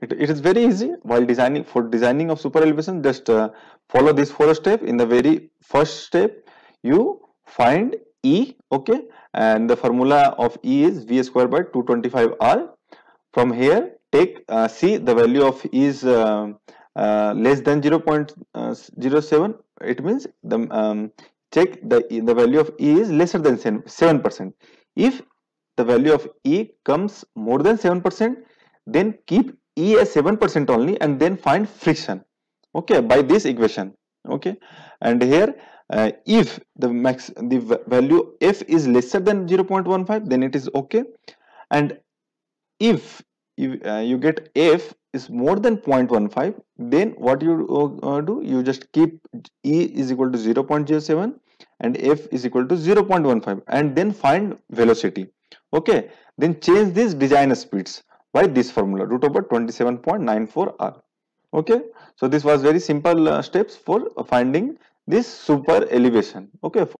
it, it is very easy. While designing for designing of super elevation just uh, follow this four step in the very first step you find e okay? And the formula of e is v square by 225 r. From here take uh, see the value of e is uh, uh, less than 0 uh, 0.07 it means the um, check the the value of e is lesser than 7 percent. If the value of e comes more than 7 percent then keep e as 7 percent only and then find friction. Okay by this equation. Okay and here uh, if the max the value f is lesser than 0.15 then it is okay. And if you, uh, you get f is more than 0.15 then what you uh, do? You just keep e is equal to 0.07 and f is equal to 0.15 and then find velocity. Okay then change these design speeds by this formula? Root over 27.94 r. Okay? So this was very simple uh, steps for finding this super elevation. Okay